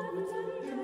Sometimes